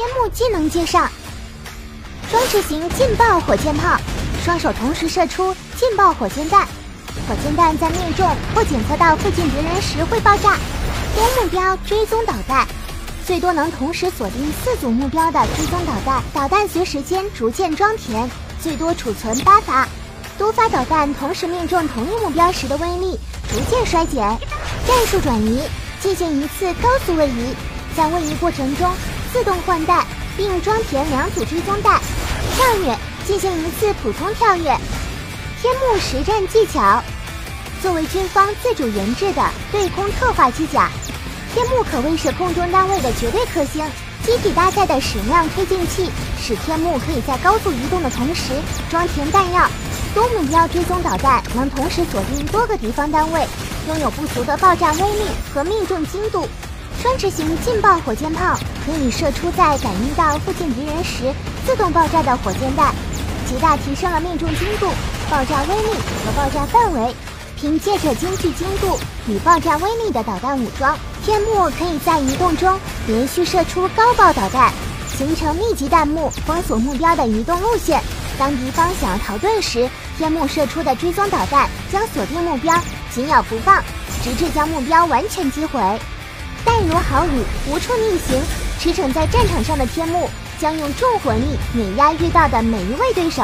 天幕技能介绍：装置型劲爆火箭炮，双手同时射出劲爆火箭弹，火箭弹在命中或检测到附近敌人时会爆炸。多目标追踪导弹，最多能同时锁定四组目标的追踪导弹，导弹随时间逐渐装填，最多储存八发。多发导弹同时命中同一目标时的威力逐渐衰减。战术转移，进行一次高速位移，在位移过程中自动换弹，并装填两组追踪弹。跳跃，进行一次普通跳跃。天幕实战技巧，作为军方自主研制的对空特化机甲，天幕可谓是空中单位的绝对克星。机体搭载的矢量推进器，使天幕可以在高速移动的同时装填弹药。多目标追踪导弹能同时锁定多个敌方单位，拥有不俗的爆炸威力和命中精度。双持型劲爆火箭炮可以射出在感应到附近敌人时自动爆炸的火箭弹，极大提升了命中精度、爆炸威力和爆炸范围。凭借着精确精度与爆炸威力的导弹武装，天幕可以在移动中连续射出高爆导弹，形成密集弹幕，封锁目标的移动路线。当敌方想要逃遁时，天幕射出的追踪导弹将锁定目标，紧咬不放，直至将目标完全击毁。淡如好雨，无处逆行，驰骋在战场上的天幕将用重火力碾压遇到的每一位对手。